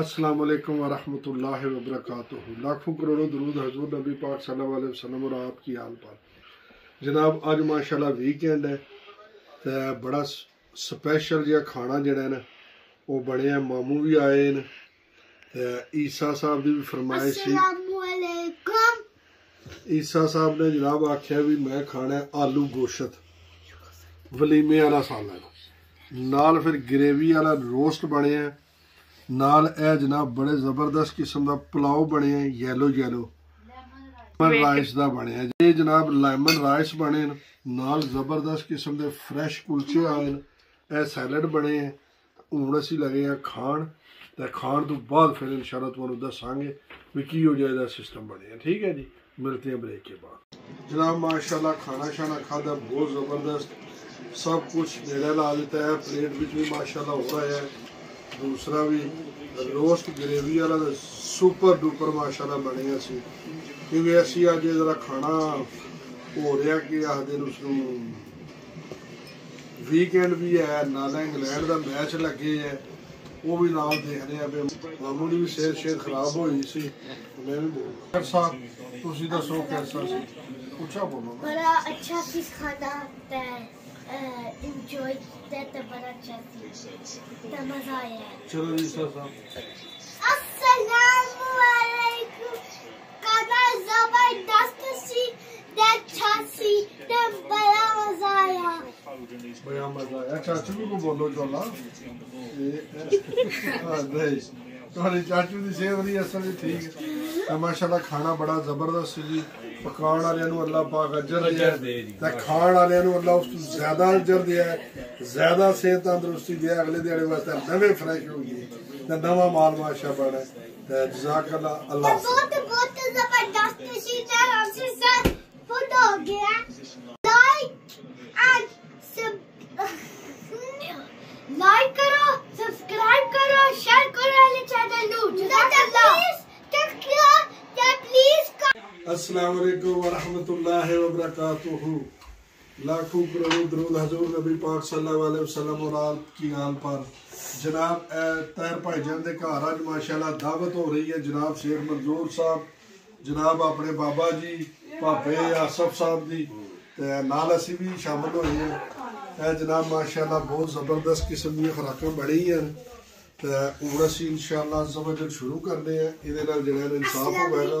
अस्सलाम वालेकुम वरहमतुल्लाहि वबरकातुहू लाखों करोड़ों दरूद हजूर नबी पाक सल्लल्लाहु अलैहि वसल्लम और आपकी आल पर जनाब अज माशाल्लाह वीकेंड है तो बड़ा स्पैशल जहा खाना जड़ा ना वो बने मामू भी आए न ईसा साहब की भी फरमाइश ईसा साहब ने जनाब आख्या भी मैं खाना आलू गोश्त वलीमे वाला सालन नाल फिर ग्रेवी वाला रोस्ट बने है ਨਾਲ ਇਹ ਜਨਾਬ ਬੜੇ ਜ਼ਬਰਦਸਤ ਕਿਸਮ ਦਾ ਪਲਾਓ ਬਣਿਆ ਯੈਲੋ ਯੈਲੋ ਲੈਮਨ ਰਾਈਸ ਦਾ ਬਣਿਆ ਜੀ ਜਨਾਬ ਲੈਮਨ ਰਾਈਸ ਬਣੇ ਨਾਲ ਜ਼ਬਰਦਸਤ ਕਿਸਮ ਦੇ ਫਰੈਸ਼ ਕੁਲਚੇ ਆਏ ਇਹ ਸੈਲਡ ਬਣੇ ਆ ਹੁਣ ਅਸੀਂ ਲਗੇ ਆ ਖਾਣ ਤੇ ਖਾਣ ਤੋਂ ਬਾਅਦ ਫਿਰ ਇਨਸ਼ਾਅੱਲਾ ਤੁਹਾਨੂੰ ਦੱਸਾਂਗੇ ਵੀ ਕੀ ਹੋ ਜਾਏਗਾ ਸਿਸਟਮ ਬਣਿਆ ਠੀਕ ਹੈ ਜੀ ਮਿਲਤੇ हैं ਬ੍ਰੇਕ ਕੇ ਬਾਅਦ ਜਨਾਬ ਮਾਸ਼ਾਅੱਲਾ ਖਾਣਾ ਸ਼ਾਣਾ ਖਾਦਾ ਬਹੁਤ ਜ਼ਬਰਦਸਤ ਸਭ ਕੁਝ ਨੇੜੇ ਲਾ ਦਿੱਤਾ ਹੈ ਪਲੇਟ ਵਿੱਚ ਵੀ ਮਾਸ਼ਾਅੱਲਾ ਹੋ ਰਿਹਾ ਹੈ ਦੂਸਰਾ ਵੀ ਰੋਸਟ ਗਰੇਵੀ ਵਾਲਾ ਸੁਪਰ ਡੂਪਰ ਮਾਸ਼ਾਅੱਲਾ ਬਣਿਆ ਸੀ ਕਿਉਂਕਿ ਅਸੀਂ ਅੱਜ ਜਿਹੜਾ ਖਾਣਾ ਹੋ ਰਿਹਾ ਕਿ ਆਖਦੇ ਨੂੰ ਉਸਨੂੰ ਵੀਕਐਂਡ ਵੀ ਹੈ ਨਾਲ ਇੰਗਲੈਂਡ ਦਾ ਮੈਚ ਲੱਗੇ ਹੈ ਉਹ ਵੀ ਨਾਲ ਦੇਖਦੇ ਆ ਵੀ ਮਾਮੂ ਦੀ ਵੀ ਸਿਹਤ ਸ਼ੇਰ ਖਰਾਬ ਹੋਈ ਸੀ ਮੈਂ ਵੀ ਬੋਲ ਸਾਹਿਬ ਤੁਸੀਂ ਦੱਸੋ ਕਿਹੜਾ ਸੀ ਪੁੱਛਾ ਬੋਲੋ ਬੜਾ ਅੱਛਾ ਸੀ ਖਾਣਾ ਤੇ انجوئی دیتا برا چاہتی تا مزا آیا ہے چلو بھی سوسا السلام علیکم کمر زبر دست سی دیت چاہتی تا برا مزا آیا برا مزا آیا چاچو بھی کو بولو جولا دیش تو ہری چاچو دی سیوری اصلی ٹھیک ہے ماشاءاللہ کھانا بڑا زبردست سی جی ਪਕਾਉਣ ਵਾਲਿਆਂ ਨੂੰ ਅੱਲਾਹ ਪਾਕ ਅਜਰ ਦੇ ਤੇ ਖਾਣ ਵਾਲਿਆਂ ਨੂੰ ਅੱਲਾਹ ਉਸ ਤੋਂ ਜ਼ਿਆਦਾ ਅਜਰ ਦੇ ਜ਼ਿਆਦਾ ਸਿਹਤ ਤੰਦਰੁਸਤੀ ਦੇ ਅਗਲੇ ਦਿਹਾੜੇ ਵਾਸਤੇ ਨਵੇਂ ਫਰੈਸ਼ ਹੋ ਗਏ ਤੇ ਨਵਾਂ ਮਾਲ ਮਾਸ਼ਾ ਬਣਾ ਤੇ ਜਜ਼ਾਕ ਅੱਲਾਹ ਅੱਲਾਹ ਬਹੁਤ ਬਹੁਤ ਜ਼ਬਰਦਸਤ ਸੀ ਤੇ ਅਸੀਂ ਸਰ ਫੁੱਟ ਹੋ ਗਿਆ السلام علیکم ورحمۃ اللہ وبرکاتہ لاکھوں کروڑوں درود حضور نبی پاک صلی اللہ علیہ وسلم اور آپ کی آل پر جناب تہر بھائی جان دے گھر اج ماشاءاللہ دعوت ہو رہی ہے جناب شیر منظور صاحب جناب اپنے بابا جی پاپے آصف صاحب دی جی، تے نال اسی بھی شامل ہوئے ہیں اے جناب ماشاءاللہ بہت زبردست قسم دی خوراکاں بڑی ہیں تے ہن اسی انشاءاللہ زبردست شروع کرنے ہیں ایں دے نال جڑا انصاف ہوے گا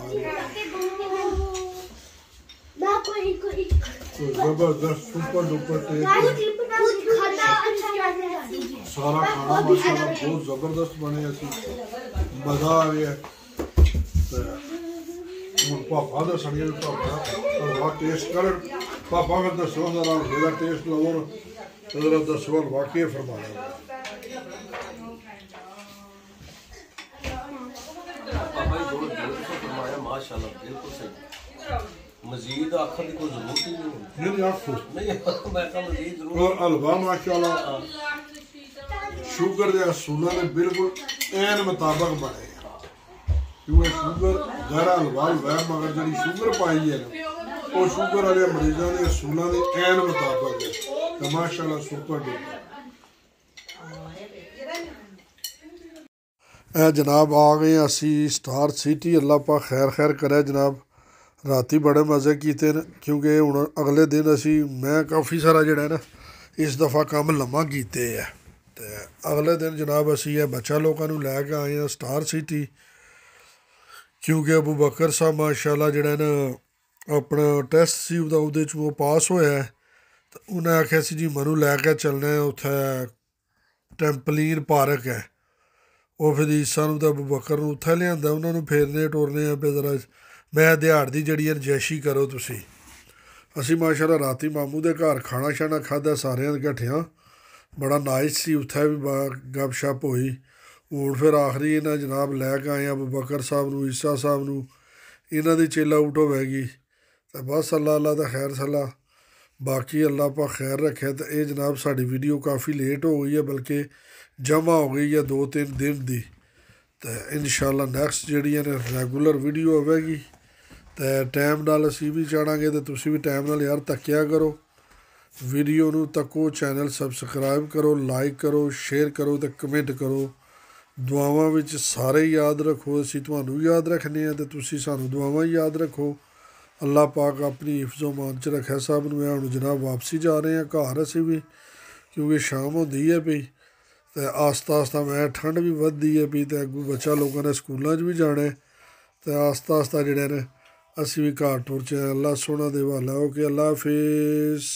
جبردست سارا کھانا بہت زبردست بنے مزہ ہوں پاپا دس ٹے پاپا کو دس ٹےسٹ لگتا ہوں واقعی فرمایا مزید آخر کی کوئی ضرورت ہی نہیں نہیں آخر میں کہا مزید ضرورت اور علوہ ماشاءاللہ ہاں۔ شوگر دے سونا نے بالکل این مطابق بڑھے کیونکہ شوگر گھر علوہ ہی مگر جنہی شوگر پائی ہے اور شوگر علیہ مریضہ نے سونا نے این مطابق ہے ماشاءاللہ سوپر دے اے جناب آ گئے اسی سٹار سٹی اللہ پاک خیر خیر کرے جناب ਰਾਤੀ ਬੜੇ ਮਜ਼ੇ ਕੀਤੇ ਨੇ ਕਿਉਂਕਿ ਹੁਣ ਅਗਲੇ ਦਿਨ ਅਸੀਂ ਮੈਂ ਕਾਫੀ ਸਾਰਾ ਜਿਹੜਾ ਨਾ ਇਸ ਦਫਾ ਕੰਮ ਲੰਮਾ ਕੀਤੇ ਆ ਤੇ ਅਗਲੇ ਦਿਨ ਜਨਾਬ ਅਸੀਂ ਇਹ ਬੱਚਾ ਲੋਕਾਂ ਨੂੰ ਲੈ ਕੇ ਆਏ ਆ ਸਟਾਰ ਸਿਟੀ ਕਿਉਂਕਿ ਅਬੂ ਬਕਰ ਸਾਹਿਬ ਮਾਸ਼ਾਅੱਲਾ ਜਿਹੜਾ ਨਾ ਆਪਣਾ ਟੈਸਟ ਸੀ ਉਹਦਾ ਉਹਦੇ ਚ ਉਹ ਪਾਸ ਹੋਇਆ ਤਾਂ ਉਹਨਾਂ ਆਖਿਆ ਸੀ ਜੀ ਮਨੂੰ ਲੈ ਕੇ ਚੱਲਣਾ ਹੈ ਉੱਥੇ ਟੈਂਪਲੀਰ ਪਾਰਕ ਹੈ ਉਹ ਫਿਰ ਈਸਾ ਨੂੰ ਤਾਂ ਅਬੂ ਬਕਰ ਨੂੰ ਉੱਥੇ ਲਿਆਂਦਾ ਉਹਨਾਂ ਨੂੰ ਫੇਰਦੇ ਟੋਰਨੇ ਆ ਪੇ ਜ਼ਰਾ ਮੈਂ ਦਿਹਾੜ ਦੀ ਜਿਹੜੀ ਰਜੈਸ਼ੀ ਕਰੋ ਤੁਸੀਂ ਅਸੀਂ ਮਾਸ਼ਾਅੱਲਾ ਰਾਤੀ ਮਾਮੂ ਦੇ ਘਰ ਖਾਣਾ ਛਾਣਾ ਖਾਦਾ ਸਾਰਿਆਂ ਦੇ ਇਕੱਠਿਆਂ ਬੜਾ ਨਾਈਸ ਸੀ ਉੱਥੇ ਵੀ ਗੱਪਸ਼ਪ ਹੋਈ ਉਹ ਫਿਰ ਆਖਰੀ ਇਹਨਾਂ ਜਨਾਬ ਲੈ ਕੇ ਆਏ ਅਬੂ ਬਕਰ ਸਾਹਿਬ ਨੂੰ ਈਸਾ ਸਾਹਿਬ ਨੂੰ ਇਹਨਾਂ ਦੀ ਚੇਲਾ ਆਊਟ ਗਈ ਤੇ ਬਸ ਅੱਲਾ ਅੱਲਾ ਦਾ ਖੈਰ ਸਲਾ باقی اللہ پاک خیر رکھے تو اے جناب ساری ویڈیو کافی لیٹ ہو گئی ہے بلکہ جمع ہو گئی ہے دو تین دن دی تو انشاءاللہ شاء اللہ نیکسٹ جہی ہے ریگولر ویڈیو آئے گی تو ٹائم نال اسی بھی چاڑاں گے تو تسی بھی ٹائم نال یار تکیا کرو ویڈیو نو تکو چینل سبسکرائب کرو لائک کرو شیئر کرو تو کمنٹ کرو دعا سارے یاد رکھو اسی تو یاد رکھنے ہیں تو تسی سانو دعاواں یاد رکھو اللہ پاک اپنی حفظ و مان چ رکھے سب نے جناب واپسی جا رہے ہیں گھر اِسے بھی کیونکہ شام ہوتی ہے پیسہ میں ٹھنڈ بھی بدھتی ہے پی تو اگ بچہ لوگوں نے اسکولوں بھی جانے تو جس بھی گھر ٹور چلّہ سونا دالا اوکے اللہ حافظ